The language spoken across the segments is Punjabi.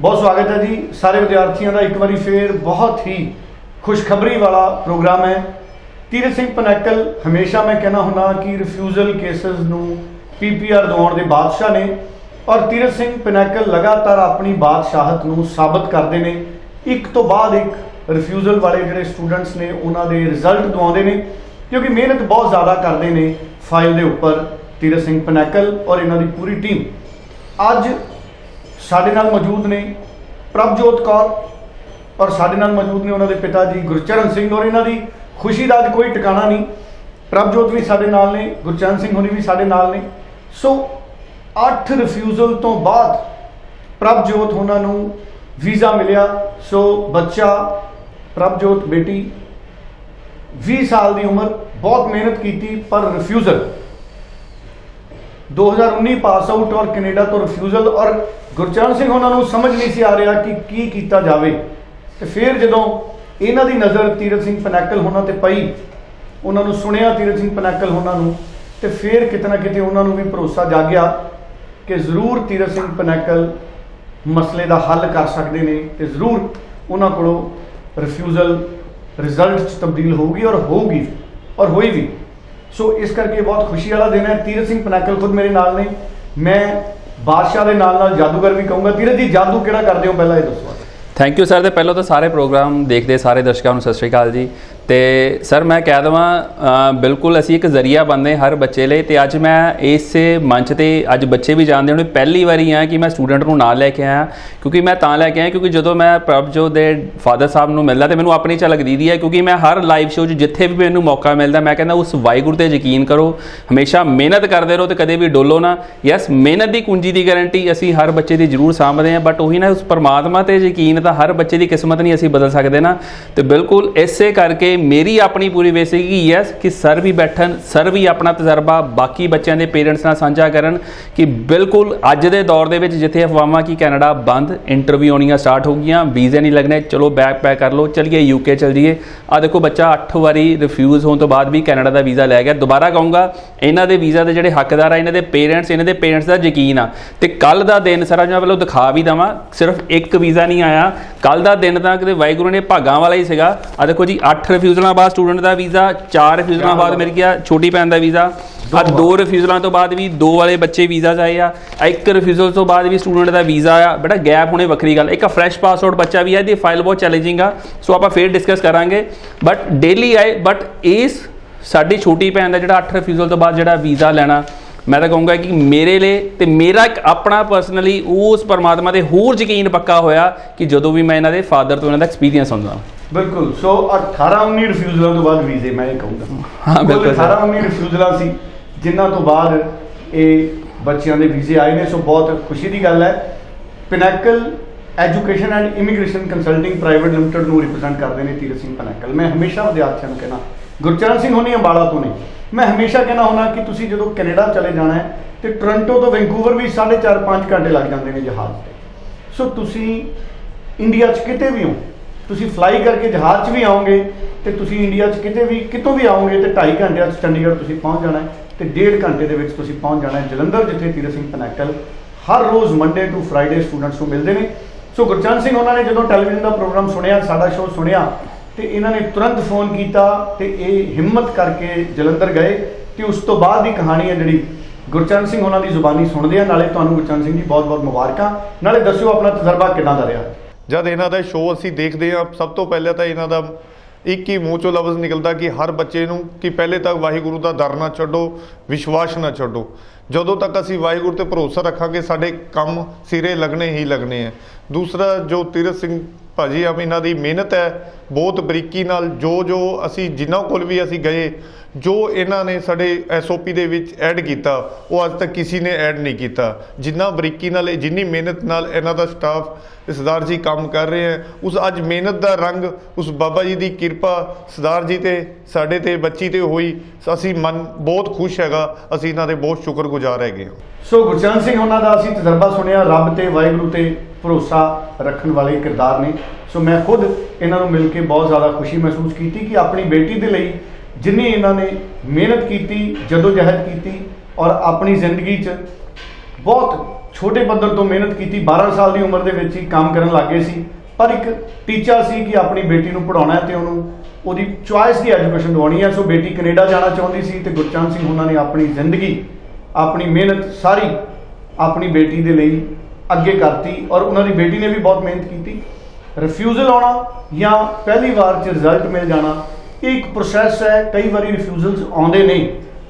ਬਹੁਤ ਸਵਾਗਤ ਹੈ ਜੀ। ਸਾਰੇ ਵਿਦਿਆਰਥੀਆਂ ਦਾ ਇੱਕ ਵਾਰੀ ਫੇਰ ਬਹੁਤ ਹੀ ਖੁਸ਼ਖਬਰੀ ਵਾਲਾ ਪ੍ਰੋਗਰਾਮ ਹੈ। ਤੀਰਥ ਸਿੰਘ ਪਨੈਕਲ ਹਮੇਸ਼ਾ ਮੈਂ ਕਹਿਣਾ ਹੁੰਦਾ ਕਿ ਰਿਫਿਊਜ਼ਲ ਕੇਸਸ ਨੂੰ ਪੀਪੀਆਰ ਦਵਾਉਣ ਦੇ ਬਾਦਸ਼ਾਹ ਨੇ ਔਰ ਤੀਰਥ ਸਿੰਘ ਪਨੈਕਲ ਲਗਾਤਾਰ ਆਪਣੀ ਬਾਦਸ਼ਾਹਤ ਨੂੰ ਸਾਬਤ ਕਰਦੇ ਨੇ। ਇੱਕ ਤੋਂ ਬਾਅਦ ਇੱਕ ਰਿਫਿਊਜ਼ਲ ਵਾਲੇ ਜਿਹੜੇ ਸਟੂਡੈਂਟਸ ਨੇ, ਉਹਨਾਂ ਦੇ ਰਿਜ਼ਲਟ ਦਵਾਉਂਦੇ ਨੇ, ਕਿਉਂਕਿ ਮਿਹਨਤ ਬਹੁਤ ਜ਼ਿਆਦਾ ਕਰਦੇ ਨੇ ਫਾਈਲ ਦੇ ਉੱਪਰ ਤੀਰਥ ਸਿੰਘ ਪਨੈਕਲ ਔਰ ਇਹਨਾਂ ਦੀ ਪੂਰੀ ਟੀਮ ਅੱਜ ਸਾਡੇ ਨਾਲ ਮੌਜੂਦ ਨੇ ਪ੍ਰਭਜੋਤ ਕੌਰ, ਔਰ ਸਾਡੇ ਨਾਲ ਮੌਜੂਦ ਨੇ ਉਹਨਾਂ ਦੇ ਪਿਤਾ ਜੀ ਗੁਰਚਰਨ ਸਿੰਘ, ਔਰ ਇਹਨਾਂ ਦੀ ਖੁਸ਼ੀ ਦਾ ਅੱਜ ਕੋਈ ਟਿਕਾਣਾ ਨਹੀਂ। ਪ੍ਰਭਜੋਤ ਵੀ ਸਾਡੇ ਨਾਲ ਨੇ, ਗੁਰਚਰਨ ਸਿੰਘ ਹੋਣੀ ਵੀ ਸਾਡੇ ਨਾਲ ਨੇ। ਸੋ 8 ਰਿਫਿਊਜ਼ਲ ਤੋਂ ਬਾਅਦ ਪ੍ਰਭਜੋਤ ਉਹਨਾਂ ਨੂੰ ਵੀਜ਼ਾ ਮਿਲਿਆ। ਸੋ, ਬੱਚਾ, ਪ੍ਰਭਜੋਤ ਬੇਟੀ 20 ਸਾਲ ਦੀ ਉਮਰ, ਬਹੁਤ ਮਿਹਨਤ ਕੀਤੀ, ਪਰ ਰਿਫਿਊਜ਼ਲ 2019 ਪਾਸ ਆਊਟ ਔਰ ਕੈਨੇਡਾ ਤੋਂ ਰਿਫਿਊਜ਼ਲ ਔਰ ਗੁਰਚਰਨ ਸਿੰਘ ਉਹਨਾਂ ਨੂੰ ਸਮਝ ਨਹੀਂ ਸੀ ਆ ਰਿਹਾ ਕਿ ਕੀ ਕੀਤਾ ਜਾਵੇ। ਤੇ ਫਿਰ ਜਦੋਂ ਇਹਨਾਂ ਦੀ ਨਜ਼ਰ ਤੀਰਥ ਸਿੰਘ ਪਨੈਕਲ ਹੋਣਾ ਤੇ ਪਈ, ਉਹਨਾਂ ਨੂੰ ਸੁਣਿਆ ਤੀਰਥ ਸਿੰਘ ਪਨੈਕਲ ਹੋਣਾ ਨੂੰ, ਤੇ ਫਿਰ ਕਿਤੇ ਨਾ ਕਿਤੇ ਉਹਨਾਂ ਨੂੰ ਵੀ ਭਰੋਸਾ ਜਾਗਿਆ ਕਿ ਜ਼ਰੂਰ ਤੀਰਥ ਸਿੰਘ ਪਨੈਕਲ ਮਸਲੇ ਦਾ ਹੱਲ ਕਰ ਸਕਦੇ ਨੇ ਤੇ ਜ਼ਰੂਰ ਉਹਨਾਂ ਕੋਲੋਂ ਰਿਫਿਊਜ਼ਲ ਰਿਜ਼ਲਟ ਚ ਤਬਦੀਲ ਹੋਊਗੀ ਔਰ ਹੋਊਗੀ ਔਰ ਹੋਈ ਵੀ। ਸੋ ਇਸ ਕਰਕੇ ਬਹੁਤ ਖੁਸ਼ੀ ਵਾਲਾ ਦਿਨ ਹੈ। ਤੀਰਥ ਸਿੰਘ ਪਨਾਕਲ ਖੁਦ ਮੇਰੇ ਨਾਲ ਨੇ। ਮੈਂ ਬਾਦਸ਼ਾਹ ਦੇ ਨਾਲ ਨਾਲ ਜਾਦੂਗਰ ਵੀ ਕਹੂੰਗਾ। ਤੀਰਥ ਜੀ, ਜਾਦੂ ਕਿਹੜਾ ਕਰਦੇ ਹੋ? ਪਹਿਲਾਂ ਇਹ ਦੱਸੋ। ਥੈਂਕ ਯੂ ਸਰ ਤੇ ਪਹਿਲਾਂ ਤਾਂ ਸਾਰੇ ਪ੍ਰੋਗਰਾਮ ਦੇਖਦੇ, ਸਾਰੇ ਦਰਸ਼ਕਾਂ ਨੂੰ ਸਤਿ ਸ਼੍ਰੀ ਅਕਾਲ ਜੀ। ਤੇ ਸਰ ਮੈਂ ਕਹਿ ਦਵਾਂ ਬਿਲਕੁਲ ਅਸੀਂ ਇੱਕ ਜ਼ਰੀਆ ਬਣਦੇ ਹਰ ਬੱਚੇ ਲਈ ਤੇ ਅੱਜ ਮੈਂ ਇਸੇ ਮੰਚ ਤੇ ਅੱਜ ਬੱਚੇ ਵੀ ਜਾਣਦੇ ਹੋਣੇ ਪਹਿਲੀ ਵਾਰੀ ਆ ਕਿ ਮੈਂ ਸਟੂਡੈਂਟ ਨੂੰ ਨਾਲ ਲੈ ਕੇ ਆਇਆ, ਕਿਉਂਕਿ ਮੈਂ ਤਾਂ ਲੈ ਕੇ ਆਇਆ, ਕਿਉਂਕਿ ਜਦੋਂ ਮੈਂ ਪ੍ਰਭਜੋ ਦੇ ਫਾਦਰ ਸਾਹਿਬ ਨੂੰ ਮਿਲਦਾ ਤੇ ਮੈਨੂੰ ਆਪਣੀ ਝਲਕ ਦੀਦੀ ਹੈ, ਕਿਉਂਕਿ ਮੈਂ ਹਰ ਲਾਈਵ ਸ਼ੋਅ 'ਚ ਜਿੱਥੇ ਵੀ ਮੈਨੂੰ ਮੌਕਾ ਮਿਲਦਾ, ਮੈਂ ਕਹਿੰਦਾ ਉਸ ਵਾਹਿਗੁਰੂ ਤੇ ਯਕੀਨ ਕਰੋ, ਹਮੇਸ਼ਾ ਮਿਹਨਤ ਕਰਦੇ ਰਹੋ ਤੇ ਕਦੇ ਵੀ ਡੋਲੋ ਨਾ। ਯੈਸ ਮਿਹਨਤ ਦੀ ਕੁੰਜੀ ਦੀ ਗਾਰੰਟੀ ਅਸੀਂ ਹਰ ਬੱਚੇ ਦੀ ਜ਼ਰੂਰ ਸਾਂਭਦੇ ਹਾਂ ਬਟ ਉਹੀ ਨਾ ਉਸ ਪਰਮਾਤਮਾ ਤੇ ਯਕੀਨ ਤਾਂ ਹਰ ਬੱਚੇ ਦੀ ਕਿਸਮਤ ਨਹੀਂ ਅਸੀਂ ਬਦਲ ਸਕਦੇ ਨਾ। ਤੇ ਬਿਲਕੁਲ ਇਸੇ ਕਰਕੇ ਮੇਰੀ ਆਪਣੀ ਪੂਰੀ ਵੇਸ ਸੀ ਯੈਸ ਕਿ ਸਰ ਵੀ ਬੈਠਣ ਸਰ ਵੀ ਆਪਣਾ ਤਜਰਬਾ, ਬਾਕੀ ਬੱਚਿਆਂ ਦੇ ਪੇਰੈਂਟਸ ਨਾਲ ਸਾਂਝਾ ਕਰਨ, ਕਿ ਬਿਲਕੁਲ ਅੱਜ ਦੇ ਦੌਰ ਦੇ ਵਿੱਚ ਜਿੱਥੇ ਅਫਵਾਹਾਂ ਕਿ ਕੈਨੇਡਾ ਬੰਦ ਇੰਟਰਵਿਊ ਆਉਣੀਆਂ ਸਟਾਰਟ ਹੋ ਗਈਆਂ, ਵੀਜ਼ੇ ਨਹੀਂ ਲੱਗਣੇ, ਚਲੋ ਬੈਕ ਪੈਕ ਕਰ ਲਓ, ਚਲਿਏ ਯੂਕੇ ਚਲ ਜੀਏ ਆ ਦੇਖੋ ਬੱਚਾ 8 ਵਾਰੀ ਰਿਫਿਊਜ਼ ਹੋਣ ਤੋਂ ਬਾਅਦ ਵੀ ਕੈਨੇਡਾ ਦਾ ਵੀਜ਼ਾ ਲੈ ਗਿਆ। ਦੁਬਾਰਾ ਕਹੂੰਗਾ, ਇਹਨਾਂ ਦੇ ਵੀਜ਼ਾ ਦੇ ਜਿਹੜੇ ਹੱਕਦਾਰ ਆ, ਇਹਨਾਂ ਦੇ ਪੇਰੈਂਟਸ ਇਹਨਾਂ ਦੇ ਪੇਰੈਂਟਸ ਦਾ ਯਕੀਨ ਆ। ਤੇ ਕੱਲ ਦਾ ਦਿਨ ਸਰ ਮੈਂ ਵੱਲੋਂ ਦਿਖਾ ਵੀ ਦਵਾਂ, ਸਿਰਫ ਇੱਕ ਵੀਜ਼ਾ ਨਹੀਂ ਆਇਆ। ਕੱਲ ਦਾ ਦਿਨ ਤਾਂ ਕਿਤੇ ਵਾਹਿਗੁਰੂ ਨੇ ਭਾਗਾਂ ਵਾਲਾ ਹੀ ਸੀਗਾ। ਆ ਦੇਖੋ ਜੀ 8 ਰਿਫਿਊਜ਼ਲਾਂ ਬਾਅਦ ਸਟੂਡੈਂਟ ਦਾ ਵੀਜ਼ਾ 4 ਰਿਫਿਊਜ਼ਲਾਂ ਬਾਅਦ ਮੇਰੀ ਗਿਆ ਛੋਟੀ ਭੈਣ ਦਾ ਵੀਜ਼ਾ ਆ ਦੋ ਰਿਫਿਊਜ਼ਲਾਂ ਤੋਂ ਬਾਅਦ ਵੀ ਦੋ ਵਾਲੇ ਬੱਚੇ ਵੀਜ਼ਾ ਆਏ ਆ ਇੱਕ ਰਿਫਿਊਜ਼ਲ ਤੋਂ ਬਾਅਦ ਵੀ ਸਟੂਡੈਂਟ ਦਾ ਵੀਜ਼ਾ ਆ ਬੇਟਾ ਗੈਪ ਹੋਣੇ ਵੱਖਰੀ ਗੱਲ ਇੱਕ ਫਰੈਸ਼ ਪਾਸਪੋਰਟ ਬੱਚਾ ਵੀ ਹੈ ਇਹਦੀ ਫਾਈਲ ਬਹੁਤ ਚੈਲੰਜਿੰਗ ਆ ਸੋ ਆਪਾਂ ਫੇਰ ਡਿਸਕਸ ਕਰਾਂਗੇ। ਬਟ ਡੇਲੀ ਆਏ ਬਟ ਇਸ ਸਾਡੀ ਛੋਟੀ ਭੈਣ ਦਾ ਜਿਹੜਾ 8 ਰਿਫਿਊਜ਼ਲ ਤੋਂ ਬਾਅਦ ਜਿਹੜਾ ਵੀਜ਼ਾ ਲੈਣਾ ਮੈਂ ਤਾਂ ਕਹੂੰਗਾ ਕਿ ਮੇਰੇ ਲਈ ਤੇ ਮੇਰਾ ਇੱਕ ਆਪਣਾ ਪਰਸਨਲੀ ਉਸ ਪਰਮਾਤਮਾ ਤੇ ਹੋਰ ਯਕੀਨ ਪੱਕਾ ਹੋਇਆ ਕਿ ਜਦੋਂ ਵੀ ਮੈਂ ਇਹਨਾਂ ਦੇ ਫਾਦਰ ਤੋਂ ਇਹਨਾਂ ਦਾ ਐਕਸਪੀਰੀਅੰਸ ਹੁੰਦਾ ਬਿਲਕੁਲ ਸੋ 18 19 ਰਿਫਿਊਜ਼ਲਾਂ ਤੋਂ ਬਾਅਦ ਵੀਜ਼ੇ ਮੈਂ ਇਹ ਕਹੂੰਗਾ। ਹਾਂ, ਬਿਲਕੁਲ ਸਰ। 18 19 ਰਿਫਿਊਜ਼ਲਾਂ ਸੀ ਜਿਨ੍ਹਾਂ ਤੋਂ ਬਾਅਦ ਇਹ ਬੱਚਿਆਂ ਦੇ ਵੀਜ਼ੇ ਆਏ ਨੇ ਸੋ ਬਹੁਤ ਖੁਸ਼ੀ ਦੀ ਗੱਲ ਹੈ। Pinnacle Education and Immigration Consulting Private Limited ਨੂੰ ਰਿਪਰੈਜ਼ੈਂਟ ਕਰਦੇ ਨੇ ਤੀਰਥ ਸਿੰਘ ਪਿਨੈਕਲ ਮੈਂ ਹਮੇਸ਼ਾ ਵਿਦਿਆਰਥੀਆਂ ਨੂੰ ਕਹਿਣਾ ਗੁਰਚਰਨ ਸਿੰਘ ਹੋਣੀ ਅੰਬਾਲਾ ਤੋਂ ਨੇ। ਮੈਂ ਹਮੇਸ਼ਾ ਕਹਿਣਾ ਹੁੰਦਾ ਕਿ ਤੁਸੀਂ ਜਦੋਂ ਕੈਨੇਡਾ ਚਲੇ ਜਾਣਾ ਹੈ ਤੇ ਟੋਰਾਂਟੋ ਤੋਂ ਵੈਂਕੂਵਰ ਵੀ 4.5 5 ਘੰਟੇ ਲੱਗ ਜਾਂਦੇ ਨੇ ਜਹਾਜ਼ ਤੇ। ਸੋ ਤੁਸੀਂ ਇੰਡੀਆ 'ਚ ਕਿਤੇ ਵੀ ਹੋ ਤੁਸੀਂ ਫਲਾਈ ਕਰਕੇ ਜਹਾਜ਼ 'ਚ ਵੀ ਆਓਗੇ ਤੇ ਤੁਸੀਂ ਇੰਡੀਆ 'ਚ ਕਿਤੇ ਵੀ ਕਿਤੋਂ ਵੀ ਆਓਗੇ ਤੇ 2.5 ਘੰਟਿਆਂ 'ਚ ਚੰਡੀਗੜ੍ਹ ਤੁਸੀਂ ਪਹੁੰਚ ਜਾਣਾ ਹੈ ਤੇ ਡੇਢ ਘੰਟੇ ਦੇ ਵਿੱਚ ਤੁਸੀਂ ਪਹੁੰਚ ਜਾਣਾ ਹੈ ਜਲੰਧਰ, ਜਿੱਥੇ ਤੀਰਥ ਸਿੰਘ ਪਨੈਕਲ ਹਰ ਰੋਜ਼ ਮੰਡੇ ਟੂ ਫਰਾਈਡੇ ਸਟੂਡੈਂਟਸ ਨੂੰ ਮਿਲਦੇ ਨੇ। ਸੋ ਗੁਰਚਰਨ ਸਿੰਘ ਉਹਨਾਂ ਨੇ ਜਦੋਂ ਟੈਲੀਵਿਜ਼ਨ ਦਾ ਪ੍ਰੋਗਰਾਮ ਸੁਣਿਆ, ਸਾਡਾ ਸ਼ੋਅ ਸੁਣਿਆ, ਤੇ ਇਹਨਾਂ ਨੇ ਤੁਰੰਤ ਫੋਨ ਕੀਤਾ ਤੇ ਇਹ ਹਿੰਮਤ ਕਰਕੇ ਜਲੰਧਰ ਗਏ ਤੇ ਉਸ ਤੋਂ ਬਾਅਦ ਦੀ ਕਹਾਣੀ ਹੈ ਜਿਹੜੀ ਗੁਰਚਰਨ ਸਿੰਘ ਉਹਨਾਂ ਦੀ ਜ਼ੁਬਾਨੀ ਸੁਣਦੇ ਆ। ਨਾਲੇ ਤੁਹਾਨੂੰ ਗੁਰਚਰਨ ਸਿੰਘ ਜੀ ਬਹੁਤ-ਬਹੁਤ ਮੁਬਾਰਕਾਂ। ਨਾਲੇ ਦੱਸਿਓ ਆਪਣਾ ਤਜਰਬਾ ਕਿੱਦਾਂ ਦਾ ਰਿਹਾ? ਜਦ ਇਹਨਾਂ ਦਾ ਸ਼ੋਅ ਅਸੀਂ ਦੇਖਦੇ ਹਾਂ, ਸਭ ਤੋਂ ਪਹਿਲਾਂ ਤਾਂ ਇਹਨਾਂ ਦਾ ਇੱਕ ਹੀ ਮੂੰਹ ਚੋਂ ਲਫ਼ਜ਼ ਨਿਕਲਦਾ ਕਿ ਹਰ ਬੱਚੇ ਨੂੰ ਕਿ ਪਹਿਲੇ ਤੱਕ ਵਾਹਿਗੁਰੂ ਦਾ ਦਰ ਨਾ ਛੱਡੋ, ਵਿਸ਼ਵਾਸ ਨਾ ਛੱਡੋ। ਜਦੋਂ ਤੱਕ ਅਸੀਂ ਵਾਹਿਗੁਰੂ ਤੇ ਭਰੋਸਾ ਰੱਖਾਂਗੇ, ਸਾਡੇ ਕੰਮ ਸਿਰੇ ਲੱਗਣੇ ਹੀ ਲੱਗਣੇ ਆ। ਦੂਸਰਾ ਜੋ ਤੀਰਥ ਸਿੰਘ ਭਾਜੀ ਆ ਇਹਨਾਂ ਦੀ ਮਿਹਨਤ ਹੈ, ਬਹੁਤ ਬਰੀਕੀ ਨਾਲ ਜੋ ਜੋ ਅਸੀਂ ਜਿਨ੍ਹਾਂ ਕੋਲ ਵੀ ਅਸੀਂ ਗਏ ਜੋ ਇਹਨਾਂ ਨੇ ਸਾਡੇ ਐਸਓਪੀ ਦੇ ਵਿੱਚ ਐਡ ਕੀਤਾ, ਉਹ ਅੱਜ ਤੱਕ ਕਿਸੇ ਨੇ ਐਡ ਨਹੀਂ ਕੀਤਾ। ਜਿੰਨਾ ਬਰੀਕੀ ਨਾਲ, ਜਿੰਨੀ ਮਿਹਨਤ ਨਾਲ ਇਹਨਾਂ ਦਾ ਸਟਾਫ ਸਰਦਾਰ ਜੀ ਕੰਮ ਕਰ ਰਹੇ ਹੈ, ਉਸ ਅੱਜ ਮਿਹਨਤ ਦਾ ਰੰਗ, ਉਸ ਬਾਬਾ ਜੀ ਦੀ ਕਿਰਪਾ ਸਰਦਾਰ ਜੀ ਤੇ, ਸਾਡੇ ਤੇ, ਬੱਚੀ ਤੇ ਹੋਈ, ਅਸੀਂ ਮਨ ਬਹੁਤ ਖੁਸ਼ ਹੈਗਾ, ਅਸੀਂ ਇਹਨਾਂ ਦੇ ਬਹੁਤ ਸ਼ੁਕਰਗੁਜ਼ਾਰ ਹੈਗੇ ਹਾਂ। ਸੋ ਗੁਰਚਰਨ ਸਿੰਘ ਉਹਨਾਂ ਦਾ ਅਸੀਂ ਤਜਰਬਾ ਸੁਣਿਆ, ਰੱਬ ਤੇ, ਵਾਹਿਗੁਰੂ ਤੇ ਭਰੋਸਾ ਰੱਖਣ ਵਾਲੇ ਕਿਰਦਾਰ ਨੇ। ਸੋ ਮੈਂ ਖੁਦ ਇਹਨਾਂ ਨੂੰ ਮਿਲ ਕੇ ਬਹੁਤ ਜ਼ਿਆਦਾ ਖੁਸ਼ੀ ਮਹਿਸੂਸ ਕੀਤੀ ਕਿ ਆਪਣੀ ਬੇਟੀ ਦੇ ਲਈ ਜਿੰਨੀ ਇਹਨਾਂ ਨੇ ਮਿਹਨਤ ਕੀਤੀ ਜਦੋਜਹਿਦ ਕੀਤੀ ਔਰ ਆਪਣੀ ਜ਼ਿੰਦਗੀ 'ਚ ਬਹੁਤ ਛੋਟੇ ਪੱਧਰ ਤੋਂ ਮਿਹਨਤ ਕੀਤੀ 12 ਸਾਲ ਦੀ ਉਮਰ ਦੇ ਵਿੱਚ ਹੀ ਕੰਮ ਕਰਨ ਲੱਗੇ ਸੀ। ਪਰ ਇੱਕ ਟੀਚਾ ਸੀ ਕਿ ਆਪਣੀ ਬੇਟੀ ਨੂੰ ਪੜਾਉਣਾ ਹੈ ਤੇ ਉਹਨੂੰ ਉਹਦੀ ਚੁਆਇਸ ਦੀ ਐਜੂਕੇਸ਼ਨ ਦਿਵਾਉਣੀ ਹੈ। ਸੋ ਬੇਟੀ ਕੈਨੇਡਾ ਜਾਣਾ ਚਾਹੁੰਦੀ ਸੀ ਤੇ ਗੁਰਚਰਨ ਸਿੰਘ ਉਹਨਾਂ ਨੇ ਆਪਣੀ ਜ਼ਿੰਦਗੀ, ਆਪਣੀ ਮਿਹਨਤ ਸਾਰੀ ਆਪਣੀ ਬੇਟੀ ਦੇ ਲਈ ਅੱਗੇ ਕਰਤੀ ਔਰ ਉਹਨਾਂ ਦੀ ਬੇਟੀ ਨੇ ਵੀ ਬਹੁਤ ਮਿਹਨਤ ਕੀਤੀ। ਰਿਫਿਊਜ਼ਲ ਆਉਣਾ ਜਾਂ ਪਹਿਲੀ ਵਾਰ ਚ ਰਿਜ਼ਲਟ ਮਿਲ ਜਾਣਾ ਇਹ ਇੱਕ ਪ੍ਰੋਸੈਸ ਹੈ, ਕਈ ਵਾਰੀ ਰਿਫਿਊਜ਼ਲਸ ਆਉਂਦੇ ਨੇ,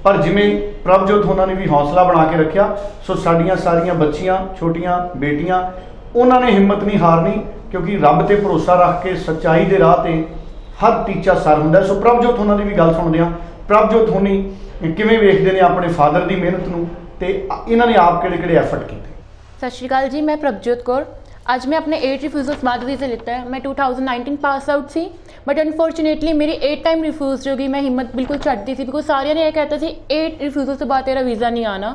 ਪਰ ਜਿਵੇਂ ਪ੍ਰਭਜੋਤ ਉਹਨਾਂ ਨੇ ਵੀ ਹੌਸਲਾ ਬਣਾ ਕੇ ਰੱਖਿਆ, ਸੋ ਸਾਡੀਆਂ ਸਾਰੀਆਂ ਬੱਚੀਆਂ, ਛੋਟੀਆਂ ਬੇਟੀਆਂ, ਉਹਨਾਂ ਨੇ ਹਿੰਮਤ ਨਹੀਂ ਹਾਰਨੀ, ਕਿਉਂਕਿ ਰੱਬ ਤੇ ਭਰੋਸਾ ਰੱਖ ਕੇ ਸੱਚਾਈ ਦੇ ਰਾਹ ਤੇ ਹਰ ਟੀਚਾ ਸਰ ਹੁੰਦਾ ਸੋ ਪ੍ਰਭਜੋਤ ਉਹਨਾਂ ਦੀ ਵੀ ਗੱਲ ਸੁਣਦੇ ਹਾਂ। ਪ੍ਰਭਜੋਤ ਹੋਣੀ ਕਿਵੇਂ ਵੇਖਦੇ ਨੇ ਆਪਣੇ ਫਾਦਰ ਦੀ ਮਿਹਨਤ ਨੂੰ ਤੇ ਇਹਨਾਂ ਨੇ ਆਪ ਕਿਹੜੇ ਕਿਹੜੇ ਐਫਰਟ ਕੀਤੇ? ਸਤਿ ਸ਼੍ਰੀ ਅਕਾਲ ਜੀ, ਮੈਂ ਪ੍ਰਭਜੋਤ ਕੌਰ। ਅੱਜ ਮੈਂ ਆਪਣੇ 8 ਰਿਫਿਊਜ਼ਲ ਸਮਾਰਟ ਵੀਜ਼ਾ ਲਿੱਤਾ ਹੈ। ਮੈਂ 2019 ਪਾਸ ਆਊਟ ਸੀ। ਬਟ ਅਨਫੋਰਚੂਨੇਟਲੀ ਮੇਰੀ 8 ਟਾਈਮ ਰਿਫਿਊਜ਼ਡ ਹੋ ਗਈ ਮੈਂ ਹਿੰਮਤ ਬਿਲਕੁਲ ਛੱਡਦੀ ਸੀ ਬਿਕੋਜ਼ ਸਾਰਿਆਂ ਨੇ ਇਹ ਕਹਿਤਾ ਸੀ 8 ਰਿਫਿਊਜ਼ਲ ਤੋਂ ਬਾਅਦ ਤੇਰਾ ਵੀਜ਼ਾ ਨਹੀਂ ਆਣਾ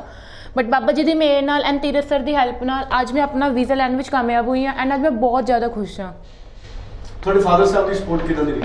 ਬਟ ਬਾਬਾ ਜੀ ਦੀ ਮੇਰੇ ਨਾਲ ਐਂਡ ਤੀਰਥ ਸਰ ਦੀ ਹੈਲਪ ਨਾਲ ਅੱਜ ਮੈਂ ਆਪਣਾ ਵੀਜ਼ਾ ਲੈਣ ਵਿੱਚ ਕਾਮਯਾਬ ਹੋਈ ਹਾਂ ਐਂਡ ਅੱਜ ਮੈਂ ਬਹੁਤ ਜ਼ਿਆਦਾ ਖੁਸ਼ ਹਾਂ। ਤੁਹਾਡੇ ਫਾਦਰ ਸਾਹਿਬ ਦੀ ਸਪੋਰਟ ਕਿਦਾਂ ਦੀ ਰਹੀ?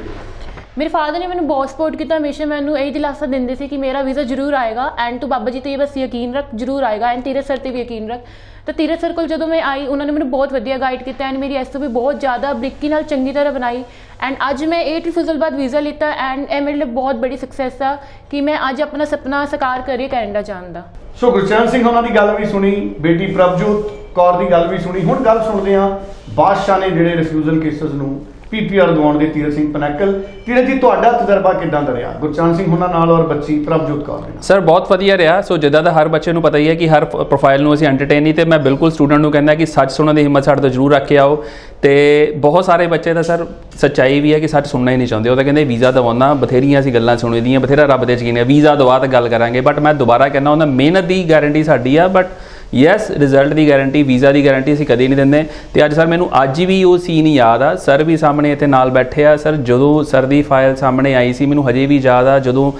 ਮੇਰੇ ਫਾਦਰ ਨੇ ਮੈਨੂੰ ਬਹੁਤ ਸਪੋਰਟ ਕੀਤਾ ਹਮੇਸ਼ਾ ਮੈਨੂੰ ਇਹ ਦਿਲਾਸਾ ਦਿੰਦੇ ਸੀ ਕਿ ਮੇਰਾ ਵੀਜ਼ਾ ਜ਼ਰੂਰ ਆਏਗਾ ਐਂਡ ਤੂੰ ਬਾਬਾ ਜੀ ਤੇ ਬਸ ਯਕੀਨ ਰੱਖ ਜ਼ਰੂਰ ਆਏਗਾ ਐਂਡ ਤੀਰਥ ਸਰ ਤੇ ਵੀ ਯਕੀਨ ਰੱਖ। ਤਾਂ ਤੀਰਥ ਸਰ ਕੋਲ ਜਦੋਂ ਮੈਂ ਆਈ, ਉਹਨਾਂ ਨੇ ਮੈਨੂੰ ਬਹੁਤ ਵਧੀਆ ਗਾਈਡ ਕੀਤਾ ਐਂਡ ਮੇਰੀ ਐਸ ਬਹੁਤ ਜ਼ਿਆਦਾ ਬਰੀਕੀ ਨਾਲ ਚੰਗੀ ਤਰ੍ਹਾਂ ਬਣਾਈ ਐਂਡ ਅੱਜ ਮੈਂ 8 ਰਿਫਿਊਜ਼ਲ ਬਾਅਦ ਵੀਜ਼ਾ ਲਿੱਤਾ ਐਂਡ ਇਹ ਮੇਰੇ ਲਈ ਬਹੁਤ ਬੜੀ ਸਕਸੈਸ ਆ ਕਿ ਮੈਂ ਅੱਜ ਆਪਣਾ ਸੁਪਨਾ ਸਾਕਾਰ ਕਰੀ ਕੈਨੇਡਾ ਜਾਣ ਦਾ। ਸੋ ਗੁਰਚਰਨ ਸਿੰਘ ਉਹਨਾਂ ਦੀ ਗੱਲ ਵੀ ਸੁਣੀ, ਬੇਟੀ ਪ੍ਰਭਜੋਤ ਕੌਰ ਦੀ ਗੱਲ ਵੀ ਸੁਣੀ। ਹੁਣ ਗੱਲ ਸੁਣਦੇ ਹਾਂ ਬਾਦਸ਼ਾਹ ਨੇ ਜਿਹੜੇ ਰਿਫਿਊਜ਼ਲ ਕੇਸਸ ਨੂੰ ਪੀਪੀਆਰ ਦਿਵਾਉਣ ਦੇ ਤੀਰਥ ਸਿੰਘ ਪਨੈਕਲ। ਤੀਰਥ ਜੀ, ਤੁਹਾਡਾ ਤਜਰਬਾ ਕਿਦਾਂ ਦਾ ਰਿਹਾ? ਗੁਰਚਰਨ ਸਿੰਘ ਉਹਨਾਂ ਨਾਲ ਔਰ ਬੱਚੀ ਪ੍ਰਭਜੋਤ ਕੌਰ ਦੇ ਨਾਲ। ਸਰ ਬਹੁਤ ਵਧੀਆ ਰਿਹਾ। ਸੋ ਜਿੱਦਾਂ ਦਾ ਹਰ ਬੱਚੇ ਨੂੰ ਪਤਾ ਹੀ ਹੈ ਕਿ ਹਰ ਪ੍ਰੋਫਾਈਲ ਨੂੰ ਅਸੀਂ ਐਂਟਰਟੇਨ ਨਹੀਂ ਤੇ ਮੈਂ ਬਿਲਕੁਲ ਸਟੂਡੈਂਟ ਨੂੰ ਕਹਿੰਦਾ ਕਿ ਸੱਚ ਸੁਣਨ ਦੀ ਹਿੰਮਤ ਸਾਡੇ ਤੋਂ ਜ਼ਰੂਰ ਰੱਖ ਕੇ ਆਓ। ਤੇ ਬਹੁਤ ਸਾਰੇ ਬੱਚੇ ਤਾਂ ਸਰ ਸੱਚਾਈ ਵੀ ਹੈ ਕਿ ਸੱਚ ਸੁਣਨਾ ਹੀ ਨਹੀਂ ਚਾਹੁੰਦੇ। ਉਹ ਤਾਂ ਕਹਿੰਦੇ ਵੀਜ਼ਾ ਦਵਾਉਣਾ, ਬਥੇਰੀਆਂ ਅਸੀਂ ਗੱਲਾਂ ਸੁਣੀਦੀਆਂ ਬਥੇਰਾ ਰੱਬ ਦੇ ਯਕੀਨ ਹੈ, ਵੀਜ਼ਾ ਦਵਾ ਤਾਂ ਗੱਲ ਕਰਾਂਗੇ। ਬਟ ਮੈਂ ਦੁਬਾਰਾ ਕਹਿੰਦਾ ਉਹਨਾਂ ਮਿਹਨਤ ਦੀ ਗਾਰੰਟੀ ਸਾਡੀ ਆ ਬਟ ਯੈਸ ਰਿਜ਼ਲਟ ਦੀ ਗਾਰੰਟੀ ਵੀਜ਼ਾ ਦੀ ਗਾਰੰਟੀ ਅਸੀਂ ਕਦੇ ਨਹੀਂ ਦਿੰਦੇ। ਤੇ ਅੱਜ ਸਰ ਮੈਨੂੰ ਅੱਜ ਵੀ ਉਹ ਸੀਨ ਯਾਦ ਆ। ਸਰ ਵੀ ਸਾਹਮਣੇ ਇੱਥੇ ਨਾਲ ਬੈਠੇ ਆ। ਸਰ ਜਦੋਂ ਸਰ ਦੀ ਫਾਈਲ ਸਾਹਮਣੇ ਆਈ ਸੀ ਮੈਨੂੰ ਹਜੇ ਵੀ ਯਾਦ ਆ ਜਦੋਂ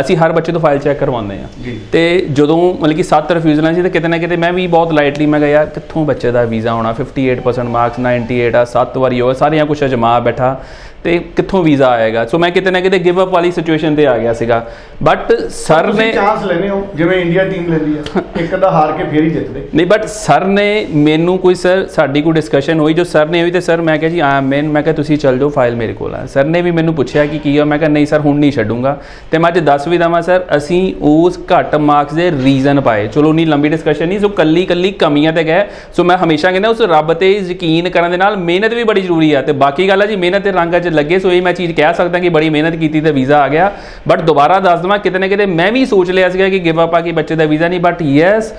ਅਸੀਂ ਹਰ ਬੱਚੇ ਤੋਂ ਫਾਈਲ ਚੈੱਕ ਕਰਵਾਉਂਦੇ ਆ। ਤੇ ਜਦੋਂ ਮਤਲਬ ਕਿ ਸੱਤ ਰਿਫਿਊਜ਼ਲਾਂ ਸੀ ਤੇ ਕਿਤੇ ਨਾ ਕਿਤੇ ਮੈਂ ਵੀ ਬਹੁਤ ਲਾਈਟਲੀ ਮੈਂ ਕਿਹਾ ਯਾਰ ਕਿੱਥੋਂ ਬੱਚੇ ਦਾ ਵੀਜ਼ਾ ਆਉਣਾ 58% ਮਾਰਕਸ 98 ਆ ਸੱਤ ਵਾਰੀ ਹੋ ਸਾਰੀਆਂ ਕੁਛ ਅਜਮਾ ਬੈਠਾ। ਤੇ ਕਿੱਥੋਂ ਵੀਜ਼ਾ ਆਏਗਾ? ਸੋ ਮੈਂ ਕਿਤੇ ਨਾ ਕਿਤੇ ਗਿਵ ਅਪ ਵਾਲੀ ਸਿਚੁਏਸ਼ਨ ਤੇ ਆ ਗਿਆ ਸੀਗਾ। ਬਟ ਸਰ ਨੇ ਚਾਂਸ ਲੈਨੇ ਹੋ ਜਿਵੇਂ ਇੰਡੀਆ ਟੀਮ ਲੈਂਦੀ ਹੈ ਇੱਕ ਅੱਧਾ ਹਾਰ ਕੇ ਫੇਰ ਹੀ ਜਿੱਤਦੇ। ਨਹੀਂ ਬਟ ਸਰ ਨੇ ਮੈਨੂੰ ਕੋਈ ਸਰ ਸਾਡੀ ਕੋਈ ਡਿਸਕਸ਼ਨ ਹੋਈ ਜੋ ਸਰ ਨੇ ਹੋਈ ਤੇ ਸਰ ਮੈਂ ਕਿਹਾ ਜੀ ਆਮ ਮੈਨ ਮੈਂ ਕਿਹਾ ਤੁਸੀਂ ਚੱਲ ਜਾਓ ਫਾਈਲ ਮੇਰੇ ਕੋਲ ਆ। ਸਰ ਨੇ ਵੀ ਮੈਨੂੰ ਪੁੱਛਿਆ ਕਿ ਕੀ ਆ ਮੈਂ ਕਿਹਾ ਨਹੀਂ ਸਰ ਹੁਣ ਨਹੀਂ ਛੱਡੂੰਗਾ। ਤੇ ਮੈਂ ਅੱਜ ਦੱਸ ਵੀ ਦਵਾਂ ਸਰ ਅਸੀਂ ਉਸ ਘੱਟ ਮਾਰਕਸ ਦੇ ਰੀਜ਼ਨ ਪਾਏ। ਚਲੋ ਨਹੀਂ ਲੰਬੀ ਡਿਸਕਸ਼ਨ ਨਹੀਂ ਸੋ ਕੱਲੀ ਕੱਲੀ ਕਮੀਆਂ ਤੇ ਗਏ। ਸੋ ਮੈਂ ਹਮੇਸ਼ਾ ਕਹਿੰਦਾ ਉਸ ਰੱਬ ਤੇ ਯਕੀਨ ਕਰਨ ਦੇ ਨਾਲ ਮਿਹਨਤ ਵੀ ਬੜੀ ਜ਼ਰੂਰੀ ਆ। ਤੇ ਬਾਕੀ ਗੱਲ ਆ ਜੀ ਮਿਹਨਤ ਦੇ ਰੰਗਾਂ 'ਚ ਲੱਗੇ ਸੋ ਇਹ ਮੈਂ ਚੀਜ਼ ਕਹਿ ਸਕਦਾ ਕਿ ਬੜੀ ਮਿਹਨਤ ਕੀਤੀ ਤੇ ਵੀਜ਼ਾ ਆ ਗਿਆ। ਬਟ ਦੁਬਾਰਾ ਦੱਸ ਦਵਾਂ ਕਿਤੇ ਨਾ ਕਿਤੇ ਮੈਂ ਵੀ ਸੋਚ ਲਿਆ ਸੀਗਾ ਕਿ ਗਿਵ ਅਪ ਆ ਕਿ ਬੱਚੇ ਦਾ ਵੀਜ਼ਾ ਨਹੀਂ ਬਟ ਯੈਸ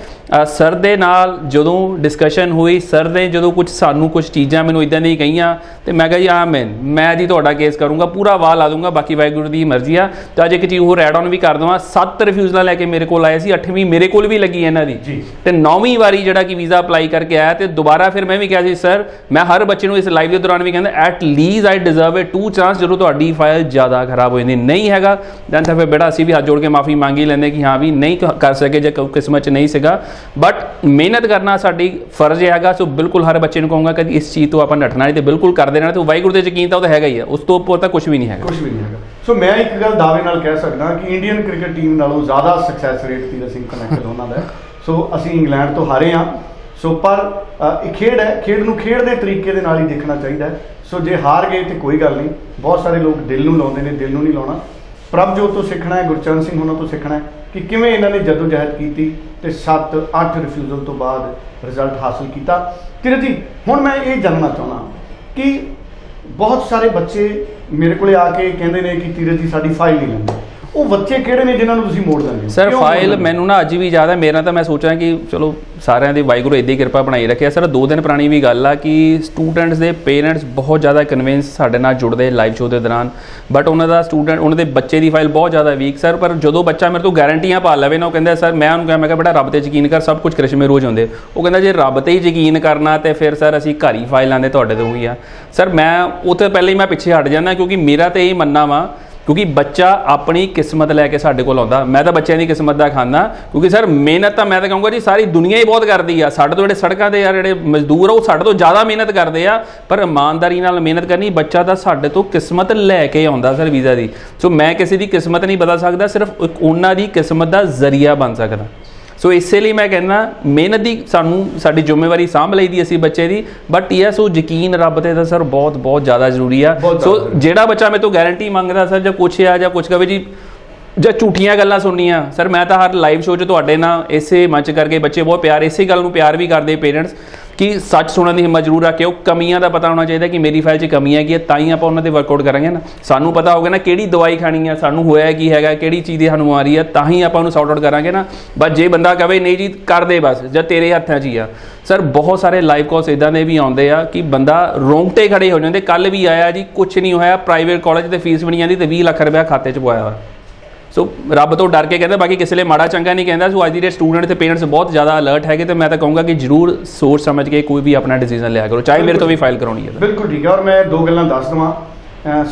ਸਰ ਦੇ ਨਾਲ ਜਦੋਂ ਡਿਸਕਸ਼ਨ ਹੋਈ ਸਰ ਨੇ ਜਦੋਂ ਕੁਝ ਸਾਨੂੰ ਕੁਝ ਚੀਜ਼ਾਂ ਮੈਨੂੰ ਇਦਾਂ ਨਹੀਂ ਕਹੀਆਂ ਤੇ ਮੈਂ ਕਿਹਾ ਜੀ ਆਮੇਨ ਮੈਂ ਜੀ ਤੁਹਾਡਾ ਕੇਸ ਕਰੂੰਗਾ ਪੂਰਾ ਵਾਹ ਲਾ ਦੂੰਗਾ ਬਾਕੀ ਵਾਹਿਗੁਰੂ ਦੀ ਮਰਜ਼ੀ ਆ। ਤਾਂ ਅੱਜ ਇੱਕ ਚੀਜ਼ ਹੋਰ ਐਡ ਆਨ ਵੀ ਕਰ ਦਵਾਂ ਸੱਤ ਰਿਫਿਊਜ਼ਲਾਂ ਲੈ ਕੇ ਮੇਰੇ ਕੋਲ ਆਏ ਸੀ ਅੱਠਵੀਂ ਮੇਰੇ ਕੋਲ ਵੀ ਲੱਗੀ ਇਹਨਾਂ ਦੀ। ਤੇ 9ਵੀਂ ਵਾਰੀ ਜਿਹੜਾ ਕਿ ਵੀਜ਼ਾ ਅਪਲਾਈ ਕਰਕੇ ਆਇਆ ਤੇ ਦੁਬਾਰਾ ਫਿਰ ਮੈਂ ਵੀ ਕਿਹਾ ਸੀ ਸਰ ਮੈਂ ਹਰ ਬੱਚੇ ਨੂੰ ਇਸ ਲਾਈਵ ਦੇ ਦੌਰਾਨ ਵੀ ਕਹਿੰਦਾ at least I deserve it 2 chance ਜਦੋਂ ਤੁਹਾਡੀ ਫਾਈਲ ਜ਼ਿਆਦਾ ਖਰਾਬ ਹੋ ਜਾਂਦੀ, ਨਹੀਂ ਹੈਗਾ ਦੈਨ ਤਾਂ ਫਿਰ ਬੇਟਾ ਅਸੀਂ ਵੀ ਹੱਥ ਜੋੜ ਕੇ ਮਾਫੀ ਮੰਗ ਹੀ ਲੈਂਦੇ ਕਿ ਹਾਂ ਵੀ ਨਹੀਂ ਕਰ ਸਕੇ ਜੇ ਕਿਸਮਤ ਨਹੀਂ ਸੀਗਾ। ਬਟ ਮਿਹਨਤ ਕਰਨਾ ਸਾਡੀ ਫਰਜ਼ ਹੈਗਾ, ਸੋ ਬਿਲਕੁਲ ਹਰ ਬੱਚੇ ਨੂੰ ਕਹੂੰਗਾ ਕਿ ਇਸ ਚੀਜ਼ ਤੋਂ ਆਪਾਂ ਨੱਠਣਾ ਨਹੀਂ ਤੇ ਬਿਲਕੁਲ ਕਰ ਦੇਣਾ, ਤੇ ਵਾਹਿਗੁਰੂ ਦੇ ਯਕੀਨ ਤਾਂ ਉਹ ਤਾਂ ਹੈਗਾ ਹੀ ਹੈ ਉਸ ਤੋਂ ਉੱਪਰ ਤਾਂ ਕੁਝ ਵੀ ਨਹੀਂ ਹੈਗਾ। ਕੁਝ ਵੀ ਨਹੀਂ ਹੈਗਾ। ਸੋ ਮੈਂ ਇੱਕ ਗੱਲ ਦਾਅਵੇ ਨਾਲ ਕਹਿ ਸਕਦਾ ਕਿ ਇੰਡੀਅਨ ਕ੍ਰਿਕਟ ਟੀਮ ਨਾਲੋਂ ਜ਼ਿਆਦਾ ਸਕਸੈਸ ਰੇਟ ਸੀ ਅਸੀਂ ਕਨੈਕਟਡ ਉਹਨਾਂ ਦਾ। ਸੋ ਅਸੀਂ ਇੰਗਲੈਂਡ ਤੋਂ ਹਾਰੇ ਆ ਸੋ ਪਰ ਇਹ ਖੇਡ ਹੈ, ਖੇਡ ਨੂੰ ਖੇਡ ਦੇ ਤਰੀਕੇ ਦੇ ਨਾਲ ਹੀ ਦੇਖਣਾ ਚਾਹੀਦਾ ਸੋ ਜੇ ਹਾਰ ਗਏ ਤੇ ਕੋਈ ਗੱਲ ਨਹੀਂ। ਬਹੁਤ ਸਾਰੇ ਲੋਕ ਦਿਲ ਨੂੰ ਲਾਉਂਦੇ ਨੇ, ਦਿਲ ਨੂੰ ਨਹੀਂ ਲਾਉਣਾ। ਪ੍ਰਭਜੋਤ ਤੋਂ ਸਿੱਖਣਾ ਹੈ, ਗੁਰਚਰਨ ਸਿੰਘ ਉਹਨਾਂ ਤੋਂ ਸਿੱਖਣਾ ਹੈ ਕਿ ਕਿਵੇਂ ਇਹਨਾਂ ਨੇ ਜਦੋਜਹਿਦ ਕੀਤੀ ਤੇ 7 8 ਰਿਫਿਊਜ਼ਲ ਤੋਂ ਬਾਅਦ ਰਿਜ਼ਲਟ ਹਾਸਲ ਕੀਤਾ। ਤੀਰਥ ਜੀ, ਹੁਣ ਮੈਂ ਇਹ ਜਾਣਨਾ ਚਾਹੁੰਦਾ ਕਿ ਬਹੁਤ ਸਾਰੇ ਬੱਚੇ ਮੇਰੇ ਕੋਲੇ ਆ ਕੇ ਕਹਿੰਦੇ ਨੇ ਕਿ ਤੀਰਥ ਜੀ, ਸਾਡੀ ਫਾਈਲ ਨਹੀਂ ਲੈਂਦੇ। ਉਹ ਬੱਚੇ ਕਿਹੜੇ ਨੇ ਜਿਨ੍ਹਾਂ ਨੂੰ ਤੁਸੀਂ ਮੋੜ ਦਿੰਦੇ ਹੋ? Sir file? ਮੈਨੂੰ ਨਾ ਅੱਜ ਵੀ ਯਾਦ ਹੈ ਮੇਰਾ ਤਾਂ ਮੈਂ ਸੋਚਾਂ ਕਿ ਚਲੋ ਸਾਰਿਆਂ ਦੀ ਵਾਹਿਗੁਰੂ ਇੱਦਾਂ ਹੀ ਕਿਰਪਾ ਬਣਾਈ ਰੱਖਿਆ ਸਰ ਦੋ ਦਿਨ ਪੁਰਾਣੀ ਵੀ ਗੱਲ ਆ ਕਿ ਸਟੂਡੈਂਟਸ ਦੇ ਪੇਰੈਂਟਸ ਬਹੁਤ ਜ਼ਿਆਦਾ ਕਨਵਿੰਸ ਸਾਡੇ ਨਾਲ ਜੁੜਦੇ ਲਾਈਵ ਸ਼ੋਅ ਦੇ ਦੌਰਾਨ। ਬਟ ਉਹਨਾਂ ਦਾ ਸਟੂਡੈਂਟ ਉਹਨਾਂ ਦੇ ਬੱਚੇ ਦੀ ਫਾਈਲ ਬਹੁਤ ਜ਼ਿਆਦਾ ਵੀਕ ਸਰ ਪਰ ਜਦੋਂ ਬੱਚਾ ਮੇਰੇ ਤੋਂ ਗਾਰੰਟੀਆਂ ਪਾ ਲਵੇ ਨਾ ਉਹ ਕਹਿੰਦਾ ਸਰ ਮੈਂ ਉਹਨੂੰ ਕਿਹਾ ਮੈਂ ਕਿਹਾ ਬੇਟਾ ਰੱਬ ਤੇ ਯਕੀਨ ਕਰ ਸਭ ਕੁਝ ਕ੍ਰਿਸ਼ਮੇ ਰੋਜ਼ ਹੁੰਦੇ। ਉਹ ਕਹਿੰਦਾ ਜੇ ਰੱਬ ਤੇ ਹੀ ਯਕੀਨ ਕਰਨਾ ਤੇ ਫਿਰ ਸਰ ਅਸੀਂ ਘਰ ਹੀ ਫਾਈਲ ਲਾਂਦੇ ਤੁਹਾਡੇ ਤੋਂ ਹੀ ਆ। ਸਰ ਮੈਂ ਉਹ ਤੋਂ ਪਹਿਲੇ ਹੀ ਮੈਂ ਪਿੱਛੇ ਹਟ ਜਾਂਦਾ ਕਿਉਂਕਿ ਮੇਰਾ ਤੇ ਇਹ ਮੰਨਣਾ ਵਾ ਕਿਉਂਕਿ ਬੱਚਾ ਆਪਣੀ ਕਿਸਮਤ ਲੈ ਕੇ ਸਾਡੇ ਕੋਲ ਆਉਂਦਾ। ਮੈਂ ਤਾਂ ਬੱਚਿਆਂ ਦੀ ਕਿਸਮਤ ਦਾ ਖਾਨਾ। ਕਿਉਂਕਿ ਸਰ, ਮਿਹਨਤ ਤਾਂ ਮੈਂ ਤਾਂ ਕਹੂੰਗਾ ਜੀ, ਸਾਰੀ ਦੁਨੀਆ ਹੀ ਬਹੁਤ ਕਰਦੀ ਆ। ਸਾਡੇ ਤੋਂ ਜਿਹੜੇ ਸੜਕਾਂ ਦੇ ਆ, ਜਿਹੜੇ ਮਜ਼ਦੂਰ ਆ, ਉਹ ਸਾਡੇ ਤੋਂ ਜ਼ਿਆਦਾ ਮਿਹਨਤ ਕਰਦੇ ਆ। ਪਰ ਇਮਾਨਦਾਰੀ ਨਾਲ ਮਿਹਨਤ ਕਰਨੀ, ਬੱਚਾ ਤਾਂ ਸਾਡੇ ਤੋਂ ਕਿਸਮਤ ਲੈ ਕੇ ਆਉਂਦਾ ਸਰ ਵੀਜ਼ਾ ਦੀ। ਸੋ ਮੈਂ ਕਿਸੇ ਦੀ ਕਿਸਮਤ ਨਹੀਂ ਬਦਲ ਸਕਦਾ, ਸਿਰਫ ਇੱਕ ਉਹਨਾਂ ਦੀ ਕਿਸਮਤ ਦਾ ਜ਼ਰੀਆ ਬਣ ਸਕਦਾ। ਸੋ ਇਸੇ ਲਈ ਮੈਂ ਕਹਿੰਦਾ ਮਿਹਨਤ ਦੀ ਸਾਨੂੰ ਸਾਡੀ ਜ਼ਿੰਮੇਵਾਰੀ ਸਾਂਭ ਲਈ ਦੀ ਅਸੀਂ ਬੱਚੇ ਦੀ ਬਟ ਯੈਸ ਉਹ ਯਕੀਨ ਰੱਬ ਤੇ ਤਾਂ ਸਰ ਬਹੁਤ ਬਹੁਤ ਜ਼ਿਆਦਾ ਜ਼ਰੂਰੀ ਆ ਸੋ। ਜਿਹੜਾ ਬੱਚਾ ਮੇਰੇ ਤੋਂ ਗਾਰੰਟੀ ਮੰਗਦਾ ਸਰ ਜਾਂ ਕੁਛ ਆ ਜਾਂ ਕੁਛ ਕਵੇ ਜੀ ਜਾਂ ਝੂਠੀਆਂ ਗੱਲਾਂ ਸੁਣਨੀਆਂ ਸਰ ਮੈਂ ਤਾਂ ਹਰ ਲਾਈਵ ਸ਼ੋਅ 'ਚ ਤੁਹਾਡੇ ਨਾਲ ਇਸੇ ਮੰਚ ਕਰਕੇ ਬੱਚੇ ਬਹੁਤ ਪਿਆਰ ਇਸੇ ਗੱਲ ਨੂੰ ਪਿਆਰ ਵੀ ਕਰਦੇ ਪੇਰੈਂਟਸ ਕਿ ਸੱਚ ਸੁਣਨ ਦੀ ਹਿੰਮਤ ਜ਼ਰੂਰ ਰੱਖਿਓ। ਕਮੀਆਂ ਦਾ ਪਤਾ ਹੋਣਾ ਚਾਹੀਦਾ ਕਿ ਮੇਰੀ ਫਾਈਲ 'ਚ ਕਮੀ ਹੈਗੀ ਹੈ, ਤਾਂ ਹੀ ਆਪਾਂ ਉਹਨਾਂ ਤੇ ਵਰਕਆਊਟ ਕਰਾਂਗੇ ਨਾ। ਸਾਨੂੰ ਪਤਾ ਹੋਗਾ ਨਾ ਕਿਹੜੀ ਦਵਾਈ ਖਾਣੀ ਹੈ ਸਾਨੂੰ ਹੋਇਆ ਕੀ ਹੈਗਾ, ਕਿਹੜੀ ਚੀਜ਼ ਦੀ ਸਾਨੂੰ ਆ ਰਹੀ ਹੈ ਤਾਂ ਹੀ ਆਪਾਂ ਉਹਨੂੰ ਸੌਟ ਆਊਟ ਕਰਾਂਗੇ ਨਾ। ਬਸ ਜੇ ਬੰਦਾ ਕਵੇ, ਨਹੀਂ ਜੀ, ਕਰ ਦੇ ਬਸ, ਜਾਂ ਤੇਰੇ ਹੱਥਾਂ 'ਚ ਹੀ ਆ। ਸਰ ਬਹੁਤ ਸਾਰੇ ਲਾਈਵ ਕਾਲਸ ਇਦਾਂ ਦੇ ਵੀ ਆਉਂਦੇ ਆ ਕਿ ਬੰਦਾ ਰੋਂਗਟੇ ਖੜੇ ਹੋ ਜਾਂਦੇ। ਕੱਲ ਵੀ ਆਇਆ ਜੀ ਕੁਝ ਨਹੀਂ ਹੋਇਆ ਪ੍ਰਾਈਵੇਟ ਕਾਲਜ ਤੇ ਫੀਸ ਵੀ ਨਹੀਂ ਆਂਦੀ ਤੇ 20 ਲੱਖ ਰੁਪਇਆ ਖਾਤੇ 'ਚ ਪਵਾਇਆ ਹੋਇਆ। ਸੋ ਰੱਬ ਤੋਂ ਡਰ ਕੇ ਕਹਿੰਦਾ ਬਾਕੀ ਕਿਸੇ ਲਈ ਮਾੜਾ ਚੰਗਾ ਨਹੀਂ ਕਹਿੰਦਾ। ਸੋ ਅੱਜ ਦੀ ਸਟੂਡੈਂਟ ਤੇ ਪੇਰੈਂਟਸ ਬਹੁਤ ਜ਼ਿਆਦਾ ਅਲਰਟ ਹੈਗੇ ਤੇ ਮੈਂ ਤਾਂ ਕਹੂੰਗਾ ਕਿ ਜਰੂਰ ਸੋਚ ਸਮਝ ਕੇ ਕੋਈ ਵੀ ਆਪਣਾ ਡਿਸੀਜਨ ਲਿਆ ਕਰੋ। ਚਾਹੇ ਮੇਰੇ ਤੋਂ ਵੀ ਫਾਈਲ ਕਰਾਉਣੀ ਹੈ। ਬਿਲਕੁਲ ਠੀਕ ਹੈ। ਔਰ ਮੈਂ ਦੋ ਗੱਲਾਂ ਦੱਸ ਦਵਾਂ।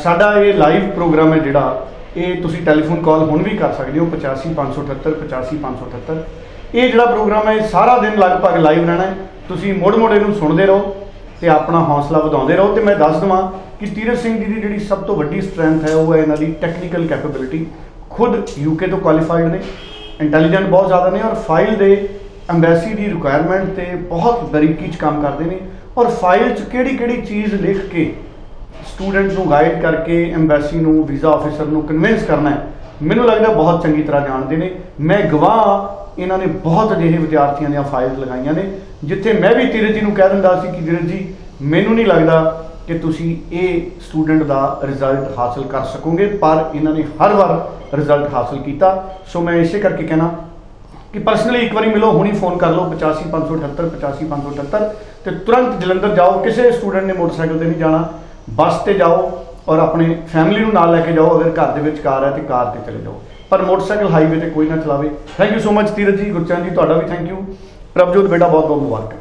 ਸਾਡਾ ਇਹ ਲਾਈਵ ਪ੍ਰੋਗਰਾਮ ਹੈ ਜਿਹੜਾ ਇਹ ਤੁਸੀਂ ਟੈਲੀਫੋਨ ਕਾਲ ਹੁਣ ਵੀ ਕਰ ਸਕਦੇ ਹੋ। 85578 85578 ਇਹ ਜਿਹੜਾ ਪ੍ਰੋਗਰਾਮ ਹੈ ਸਾਰਾ ਦਿਨ ਲਗਭਗ ਲਾਈਵ ਰਹਿਣਾ ਹੈ। ਤੁਸੀਂ ਮੁੜ ਮੁੜ ਇਹਨੂੰ ਸੁਣਦੇ ਰਹੋ ਤੇ ਆਪਣਾ ਹੌਸਲਾ ਵਧਾਉਂਦੇ ਰਹੋ। ਤੇ ਮੈਂ ਦੱਸ ਦਵਾਂ ਕਿ ਤੀਰਥ ਸਿੰਘ ਜੀ ਦੀ ਜਿਹੜੀ ਸਭ ਤੋਂ ਵੱਡੀ ਸਟਰੈਂਥ ਹੈ ਉਹ ਹੈ ਇਹਨਾਂ ਦੀ ਟੈਕਨੀਕਲ ਕੈਪੇਬਿਲਿਟੀ ਖੁਦ ਯੂਕੇ ਤੋਂ ਕੁਆਲੀਫਾਈਡ ਨੇ ਇੰਟੈਲੀਜੈਂਟ ਬਹੁਤ ਜ਼ਿਆਦਾ ਨੇ ਔਰ ਫਾਈਲ ਦੇ ਐਮਬੈਸੀ ਦੀ ਰਿਕੁਆਇਰਮੈਂਟ ਤੇ ਬਹੁਤ ਬਰੀਕੀ 'ਚ ਕੰਮ ਕਰਦੇ ਨੇ ਔਰ ਫਾਈਲ 'ਚ ਕਿਹੜੀ ਕਿਹੜੀ ਚੀਜ਼ ਲਿਖ ਕੇ ਸਟੂਡੈਂਟ ਨੂੰ ਗਾਈਡ ਕਰਕੇ ਐਮਬੈਸੀ ਨੂੰ ਵੀਜ਼ਾ ਆਫੀਸਰ ਨੂੰ ਕਨਵਿੰਸ ਕਰਨਾ ਹੈ ਮੈਨੂੰ ਲੱਗਦਾ ਬਹੁਤ ਚੰਗੀ ਤਰ੍ਹਾਂ ਜਾਣਦੇ ਨੇ। ਮੈਂ ਗਵਾਹ ਹਾਂ, ਇਹਨਾਂ ਨੇ ਬਹੁਤ ਅਜਿਹੇ ਵਿਦਿਆਰਥੀਆਂ ਦੀਆਂ ਫਾਈਲਸ ਲਗਾਈਆਂ ਨੇ ਜਿੱਥੇ ਮੈਂ ਵੀ ਧੀਰਜ ਜੀ ਨੂੰ ਕਹਿ ਦਿੰਦਾ ਸੀ ਕਿ ਧੀਰਜ ਜੀ ਮੈਨੂੰ ਨਹੀਂ ਲੱਗਦਾ ਕਿ ਤੁਸੀਂ ਇਹ ਸਟੂਡੈਂਟ ਦਾ ਰਿਜ਼ਲਟ ਹਾਸਲ ਕਰ ਸਕੋਗੇ, ਪਰ ਇਹਨਾਂ ਨੇ ਹਰ ਵਾਰ ਰਿਜ਼ਲਟ ਹਾਸਲ ਕੀਤਾ। ਸੋ ਮੈਂ ਇਸੇ ਕਰਕੇ ਕਹਿਣਾ ਕਿ ਪਰਸਨਲੀ ਇੱਕ ਵਾਰੀ ਮਿਲੋ, ਹੁਣੀ ਫੋਨ ਕਰ ਲਓ 85578 85578 ਤੇ ਤੁਰੰਤ ਜਲੰਧਰ ਜਾਓ। ਕਿਸੇ ਸਟੂਡੈਂਟ ਨੇ ਮੋਟਰਸਾਈਕਲ ਤੇ ਨਹੀਂ ਜਾਣਾ, ਬੱਸ ਤੇ ਜਾਓ ਔਰ ਆਪਣੇ ਫੈਮਿਲੀ ਨੂੰ ਨਾਲ ਲੈ ਕੇ ਜਾਓ, ਅਗਰ ਘਰ ਦੇ ਵਿੱਚ ਕਾਰ ਹੈ ਤੇ ਕਾਰ ਤੇ ਚਲੇ ਜਾਓ। ਪਰ ਮੋਟਰਸਾਈਕਲ ਹਾਈਵੇ ਤੇ ਕੋਈ ਨਾ ਚਲਾਵੇ। Thank you so much Tirath ji, Gurcharan ji, ਤੁਹਾਡਾ ਵੀ ਥੈਂਕ ਯੂ ਪ੍ਰਭਜੋਤ ਬੇਟਾ ਬਹੁਤ ਬਹੁਤ ਮੁਬਾਰਕ।